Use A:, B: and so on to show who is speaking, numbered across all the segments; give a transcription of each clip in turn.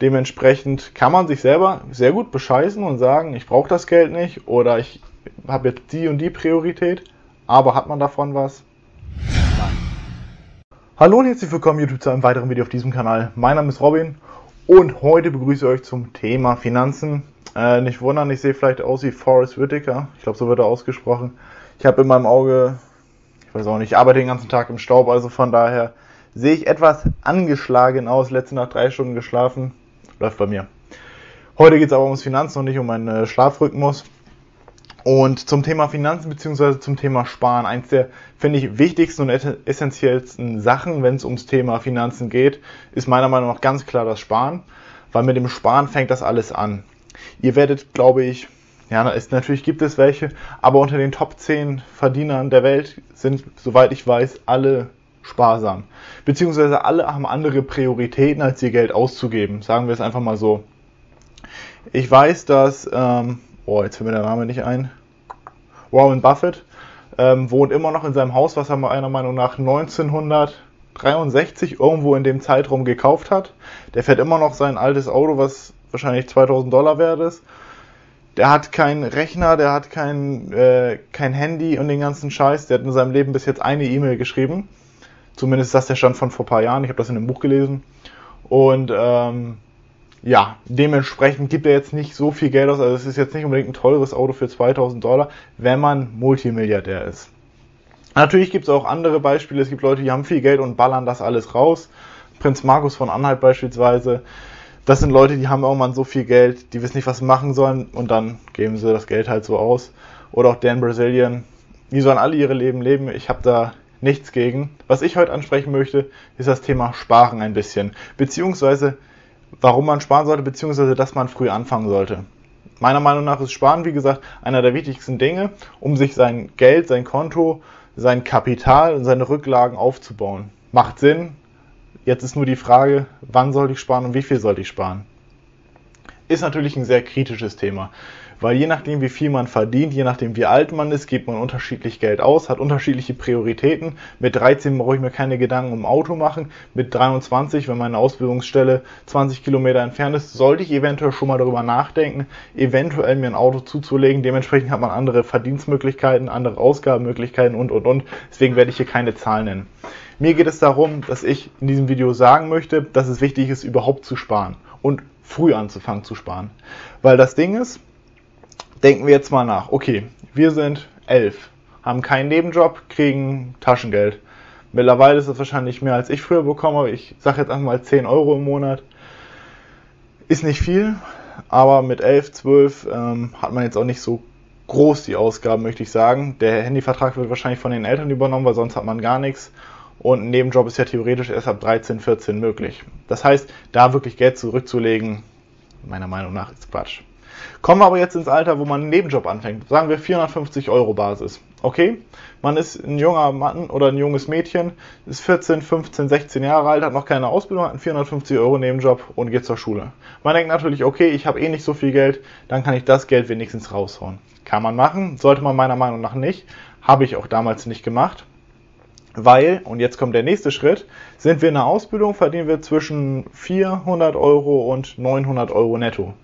A: Dementsprechend kann man sich selber sehr gut bescheißen und sagen, ich brauche das Geld nicht oder ich habe jetzt die und die Priorität. Aber hat man davon was? Nein. Hallo und herzlich willkommen YouTube zu einem weiteren Video auf diesem Kanal. Mein Name ist Robin und heute begrüße ich euch zum Thema Finanzen. Äh, nicht wundern, ich sehe vielleicht aus wie Forrest Whitaker. Ich glaube, so wird er ausgesprochen. Ich habe in meinem Auge, ich weiß auch nicht, ich arbeite den ganzen Tag im Staub, also von daher sehe ich etwas angeschlagen aus. Letzte Nacht drei Stunden geschlafen läuft bei mir. Heute geht es aber ums Finanzen und nicht um meinen äh, Schlafrhythmus. Und zum Thema Finanzen bzw. zum Thema Sparen, eins der, finde ich, wichtigsten und essentiellsten Sachen, wenn es ums Thema Finanzen geht, ist meiner Meinung nach ganz klar das Sparen, weil mit dem Sparen fängt das alles an. Ihr werdet, glaube ich, ja, ist, natürlich gibt es welche, aber unter den Top 10 Verdienern der Welt sind, soweit ich weiß, alle sparsam. Beziehungsweise alle haben andere Prioritäten, als ihr Geld auszugeben. Sagen wir es einfach mal so. Ich weiß, dass, ähm, oh, jetzt fällt mir der Name nicht ein. Warren Buffett ähm, wohnt immer noch in seinem Haus, was er meiner Meinung nach 1963 irgendwo in dem Zeitraum gekauft hat. Der fährt immer noch sein altes Auto, was wahrscheinlich 2000 Dollar wert ist. Der hat keinen Rechner, der hat kein, äh, kein Handy und den ganzen Scheiß. Der hat in seinem Leben bis jetzt eine E-Mail geschrieben. Zumindest ist das der Stand von vor ein paar Jahren. Ich habe das in einem Buch gelesen. Und ähm, ja, dementsprechend gibt er jetzt nicht so viel Geld aus. Also es ist jetzt nicht unbedingt ein teures Auto für 2000 Dollar, wenn man Multimilliardär ist. Natürlich gibt es auch andere Beispiele. Es gibt Leute, die haben viel Geld und ballern das alles raus. Prinz Markus von Anhalt beispielsweise. Das sind Leute, die haben irgendwann so viel Geld, die wissen nicht, was sie machen sollen und dann geben sie das Geld halt so aus. Oder auch Dan Brazilian. Die sollen alle ihre Leben leben. Ich habe da nichts gegen. Was ich heute ansprechen möchte, ist das Thema Sparen ein bisschen. Beziehungsweise, warum man sparen sollte, beziehungsweise, dass man früh anfangen sollte. Meiner Meinung nach ist Sparen, wie gesagt, einer der wichtigsten Dinge, um sich sein Geld, sein Konto, sein Kapital und seine Rücklagen aufzubauen. Macht Sinn. Jetzt ist nur die Frage, wann sollte ich sparen und wie viel sollte ich sparen? Ist natürlich ein sehr kritisches Thema weil je nachdem, wie viel man verdient, je nachdem, wie alt man ist, gibt man unterschiedlich Geld aus, hat unterschiedliche Prioritäten. Mit 13 brauche ich mir keine Gedanken um Auto machen. Mit 23, wenn meine Ausbildungsstelle 20 Kilometer entfernt ist, sollte ich eventuell schon mal darüber nachdenken, eventuell mir ein Auto zuzulegen. Dementsprechend hat man andere Verdienstmöglichkeiten, andere Ausgabenmöglichkeiten und, und, und. Deswegen werde ich hier keine Zahlen nennen. Mir geht es darum, dass ich in diesem Video sagen möchte, dass es wichtig ist, überhaupt zu sparen und früh anzufangen zu sparen. Weil das Ding ist, denken wir jetzt mal nach. Okay, wir sind elf, haben keinen Nebenjob, kriegen Taschengeld. Mittlerweile ist das wahrscheinlich mehr als ich früher bekomme, aber ich sage jetzt einfach mal 10 Euro im Monat. Ist nicht viel, aber mit 11, 12 ähm, hat man jetzt auch nicht so groß die Ausgaben, möchte ich sagen. Der Handyvertrag wird wahrscheinlich von den Eltern übernommen, weil sonst hat man gar nichts. Und ein Nebenjob ist ja theoretisch erst ab 13, 14 möglich. Das heißt, da wirklich Geld zurückzulegen, meiner Meinung nach ist Quatsch. Kommen wir aber jetzt ins Alter, wo man einen Nebenjob anfängt. Sagen wir 450 Euro Basis. Okay, man ist ein junger Mann oder ein junges Mädchen, ist 14, 15, 16 Jahre alt, hat noch keine Ausbildung, hat einen 450 Euro Nebenjob und geht zur Schule. Man denkt natürlich, okay, ich habe eh nicht so viel Geld, dann kann ich das Geld wenigstens raushauen. Kann man machen, sollte man meiner Meinung nach nicht. Habe ich auch damals nicht gemacht. Weil, und jetzt kommt der nächste Schritt, sind wir in der Ausbildung, verdienen wir zwischen 400 Euro und 900 Euro netto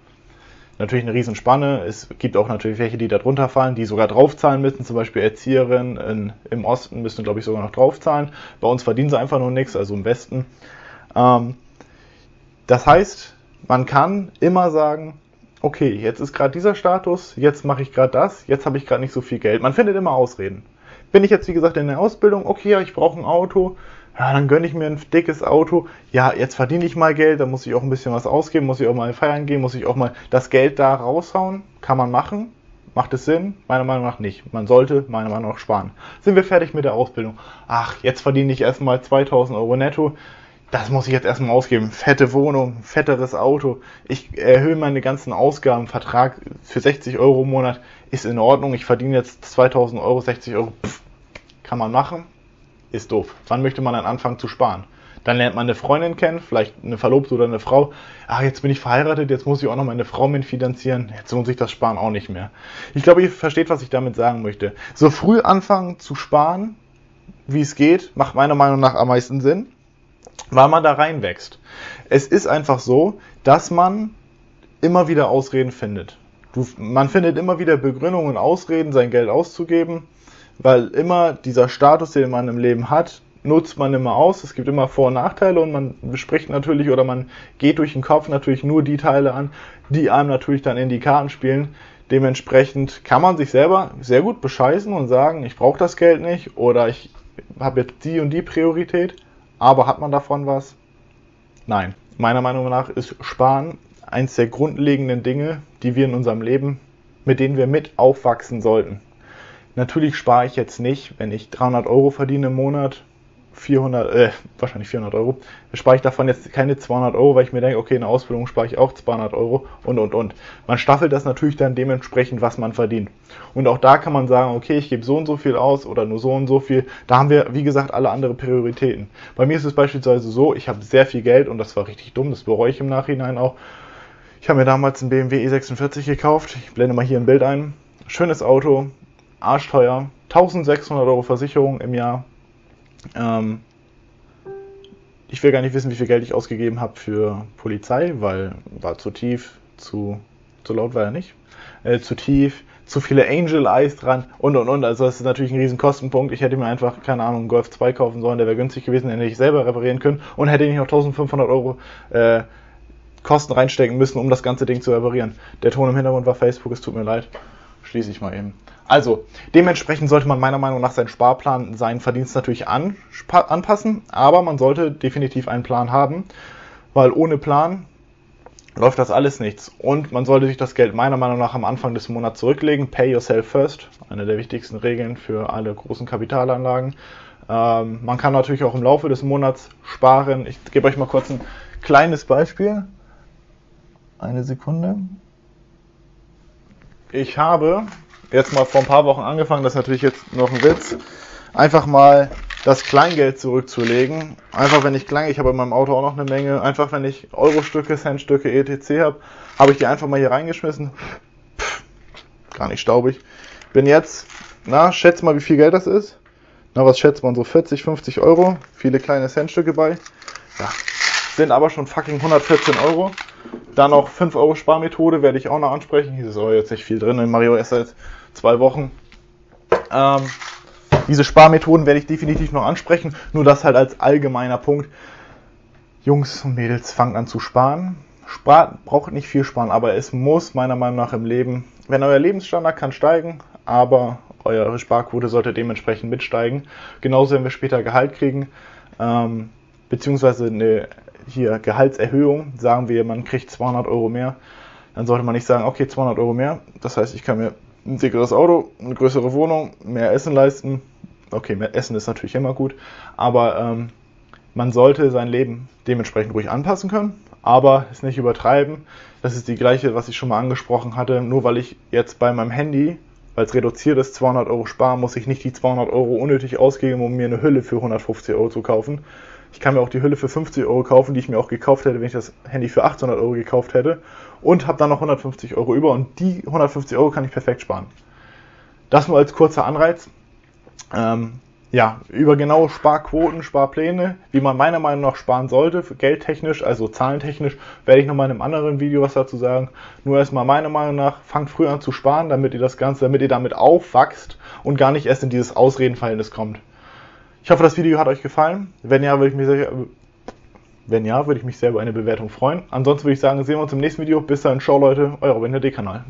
A: natürlich eine Riesenspanne. Es gibt auch natürlich welche, die da drunter fallen, die sogar draufzahlen müssen. Zum Beispiel Erzieherinnen in, im Osten müssen, glaube ich, sogar noch draufzahlen. Bei uns verdienen sie einfach nur nichts, also im Westen. Ähm, das heißt, man kann immer sagen, okay, jetzt ist gerade dieser Status, jetzt mache ich gerade das, jetzt habe ich gerade nicht so viel Geld. Man findet immer Ausreden. Bin ich jetzt, wie gesagt, in der Ausbildung, okay, ich brauche ein Auto, ja, dann gönne ich mir ein dickes Auto. Ja, jetzt verdiene ich mal Geld, dann muss ich auch ein bisschen was ausgeben, muss ich auch mal feiern gehen, muss ich auch mal das Geld da raushauen. Kann man machen. Macht es Sinn? Meiner Meinung nach nicht. Man sollte meiner Meinung nach sparen. Sind wir fertig mit der Ausbildung? Ach, jetzt verdiene ich erstmal 2000 Euro netto. Das muss ich jetzt erstmal ausgeben. Fette Wohnung, fetteres Auto. Ich erhöhe meine ganzen Ausgaben. Vertrag für 60 Euro im Monat ist in Ordnung. Ich verdiene jetzt 2000 Euro, 60 Euro. Pff, kann man machen ist doof. Wann möchte man dann anfangen zu sparen? Dann lernt man eine Freundin kennen, vielleicht eine Verlobte oder eine Frau. Ach, jetzt bin ich verheiratet, jetzt muss ich auch noch meine Frau mitfinanzieren. Jetzt lohnt sich das Sparen auch nicht mehr. Ich glaube, ihr versteht, was ich damit sagen möchte. So früh anfangen zu sparen, wie es geht, macht meiner Meinung nach am meisten Sinn. Weil man da reinwächst. Es ist einfach so, dass man immer wieder Ausreden findet. Du, man findet immer wieder Begründungen und Ausreden, sein Geld auszugeben, weil immer dieser Status, den man im Leben hat, nutzt man immer aus. Es gibt immer Vor- und Nachteile und man bespricht natürlich oder man geht durch den Kopf natürlich nur die Teile an, die einem natürlich dann in die Karten spielen. Dementsprechend kann man sich selber sehr gut bescheißen und sagen, ich brauche das Geld nicht oder ich habe jetzt die und die Priorität. Aber hat man davon was? Nein. Meiner Meinung nach ist Sparen eins der grundlegenden Dinge, die wir in unserem Leben, mit denen wir mit aufwachsen sollten. Natürlich spare ich jetzt nicht, wenn ich 300 Euro verdiene im Monat, 400, äh, wahrscheinlich 400 Euro, spare ich davon jetzt keine 200 Euro, weil ich mir denke, okay, in der Ausbildung spare ich auch 200 Euro und, und, und. Man staffelt das natürlich dann dementsprechend, was man verdient. Und auch da kann man sagen, okay, ich gebe so und so viel aus oder nur so und so viel. Da haben wir, wie gesagt, alle andere Prioritäten. Bei mir ist es beispielsweise so, ich habe sehr viel Geld und das war richtig dumm, das bereue ich im Nachhinein auch. Ich habe mir damals einen BMW E46 gekauft. Ich blende mal hier ein Bild ein. Schönes Auto, arschteuer, 1600 Euro Versicherung im Jahr, ähm, ich will gar nicht wissen, wie viel Geld ich ausgegeben habe für Polizei, weil war zu tief, zu, zu laut war er nicht, äh, zu tief, zu viele Angel Eyes dran und und und. Also das ist natürlich ein riesen Kostenpunkt. Ich hätte mir einfach, keine Ahnung, einen Golf 2 kaufen sollen, der wäre günstig gewesen, den hätte ich selber reparieren können und hätte nicht noch 1500 Euro äh, Kosten reinstecken müssen, um das ganze Ding zu reparieren. Der Ton im Hintergrund war Facebook, es tut mir leid. Schließe ich mal eben. Also, dementsprechend sollte man meiner Meinung nach seinen Sparplan, seinen Verdienst natürlich an, anpassen, aber man sollte definitiv einen Plan haben, weil ohne Plan läuft das alles nichts. Und man sollte sich das Geld meiner Meinung nach am Anfang des Monats zurücklegen. Pay yourself first, eine der wichtigsten Regeln für alle großen Kapitalanlagen. Ähm, man kann natürlich auch im Laufe des Monats sparen. Ich gebe euch mal kurz ein kleines Beispiel. Eine Sekunde. Ich habe jetzt mal vor ein paar Wochen angefangen, das ist natürlich jetzt noch ein Witz, einfach mal das Kleingeld zurückzulegen. Einfach wenn ich Kleingeld, ich habe in meinem Auto auch noch eine Menge, einfach wenn ich Euro-Stücke, Centstücke, etc. habe, habe ich die einfach mal hier reingeschmissen. Pff, gar nicht staubig. Bin jetzt, na, schätz mal, wie viel Geld das ist. Na, was schätzt man so? 40, 50 Euro. Viele kleine Centstücke bei. Ja, sind aber schon fucking 114 Euro. Dann noch 5 Euro Sparmethode werde ich auch noch ansprechen. Hier ist aber jetzt nicht viel drin in Mario erst seit zwei Wochen. Ähm, diese Sparmethoden werde ich definitiv noch ansprechen. Nur das halt als allgemeiner Punkt. Jungs und Mädels, fangt an zu sparen. Spart, braucht nicht viel sparen, aber es muss meiner Meinung nach im Leben, wenn euer Lebensstandard kann steigen, aber eure Sparquote sollte dementsprechend mitsteigen. Genauso, wenn wir später Gehalt kriegen, ähm, beziehungsweise eine hier Gehaltserhöhung, sagen wir, man kriegt 200 Euro mehr, dann sollte man nicht sagen, okay, 200 Euro mehr, das heißt, ich kann mir ein dickeres Auto, eine größere Wohnung, mehr Essen leisten. Okay, mehr Essen ist natürlich immer gut, aber ähm, man sollte sein Leben dementsprechend ruhig anpassen können, aber es nicht übertreiben. Das ist die gleiche, was ich schon mal angesprochen hatte. Nur weil ich jetzt bei meinem Handy, weil es reduziert ist, 200 Euro sparen, muss ich nicht die 200 Euro unnötig ausgeben, um mir eine Hülle für 150 Euro zu kaufen. Ich kann mir auch die Hülle für 50 Euro kaufen, die ich mir auch gekauft hätte, wenn ich das Handy für 800 Euro gekauft hätte. Und habe dann noch 150 Euro über und die 150 Euro kann ich perfekt sparen. Das nur als kurzer Anreiz. Ähm, ja, über genaue Sparquoten, Sparpläne, wie man meiner Meinung nach sparen sollte, geldtechnisch, also zahlentechnisch, werde ich nochmal in einem anderen Video was dazu sagen. Nur erstmal meiner Meinung nach, fangt früh an zu sparen, damit ihr das Ganze, damit ihr damit aufwachst und gar nicht erst in dieses Ausredenverhältnis kommt. Ich hoffe, das Video hat euch gefallen. Wenn ja, würde ich mich sehr, wenn ja, würde ich mich sehr über eine Bewertung freuen. Ansonsten würde ich sagen, sehen wir uns im nächsten Video. Bis dann, ciao Leute, euer Robin der D-Kanal.